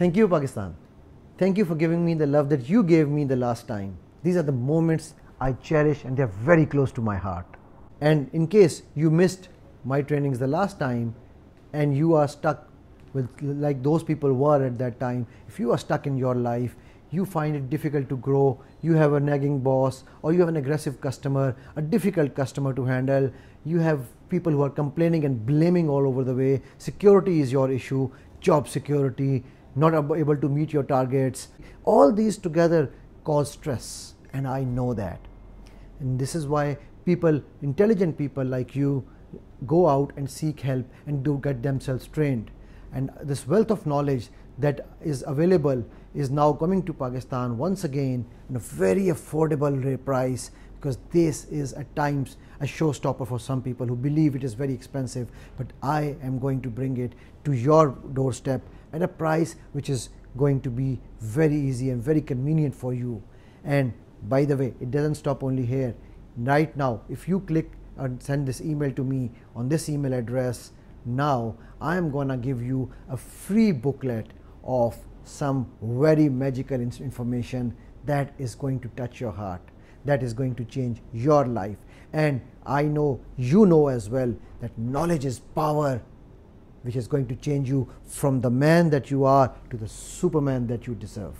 Thank you, Pakistan. Thank you for giving me the love that you gave me the last time. These are the moments I cherish and they're very close to my heart. And in case you missed my trainings the last time and you are stuck with like those people were at that time, if you are stuck in your life, you find it difficult to grow, you have a nagging boss, or you have an aggressive customer, a difficult customer to handle, you have people who are complaining and blaming all over the way, security is your issue, job security, not able to meet your targets. All these together cause stress, and I know that. And this is why people, intelligent people like you, go out and seek help and do get themselves trained. And this wealth of knowledge that is available is now coming to Pakistan once again in a very affordable price because this is at times a showstopper for some people who believe it is very expensive. But I am going to bring it to your doorstep at a price which is going to be very easy and very convenient for you. And by the way, it doesn't stop only here. Right now, if you click and send this email to me on this email address, now I am gonna give you a free booklet of some very magical information that is going to touch your heart, that is going to change your life. And I know you know as well that knowledge is power, which is going to change you from the man that you are to the superman that you deserve.